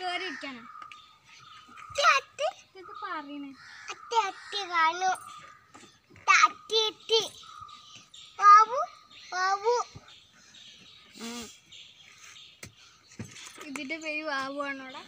കേറി ഇരിക്കാനോ ഇത് ബാബു ഇതിന്റെ പേര് വാവുവാണോടാ